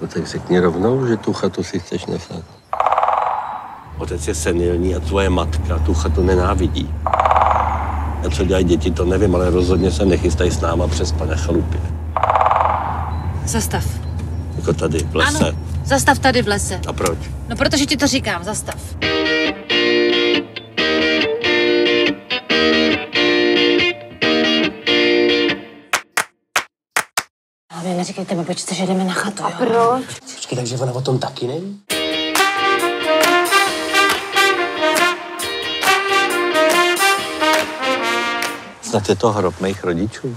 No tak řekni rovnou, že tu chatu si chceš nechat. Otec je senilní a tvoje matka tu chatu nenávidí. A co dělají děti, to nevím, ale rozhodně se nechystají s náma přes pane chalupě. Zastav. Jako tady, v lese. Ano, zastav tady v lese. A proč? No protože ti to říkám, zastav. Ale neříkejte mi, počte, že jdeme na chatu, jo? Proč? Počkej, takže ona o tom taky neví? Snad je to hrob mých rodičů.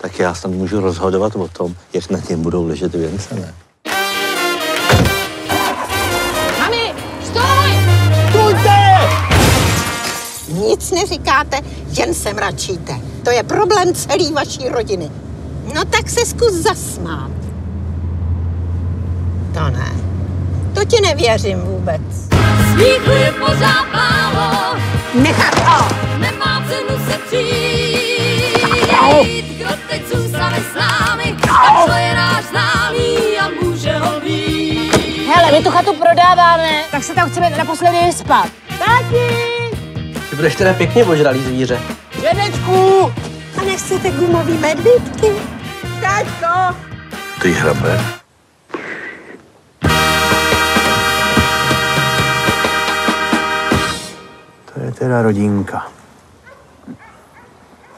Tak já snad můžu rozhodovat o tom, jak na něm budou ležet věnce, ne? Mami, stoj! Nic neříkáte, jen se mračíte. To je problém celé vaší rodiny. No tak se zkus zasmát. To ne. To ti nevěřím vůbec. Smíchu je pořád málo, Nechat to! nemá cenu se přijít. Kdo teď zůstane s námi, tak to je náš známý a může ho být. Hele, my tu chatu prodáváme, tak se tam chceme naposledy vyspat. Ty budeš teda pěkně ožralý zvíře. Dědečku! A nechcete gumový medvídky? Taťko! Ty hrabe? To je teda rodinka.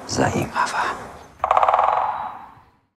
Zajímavá.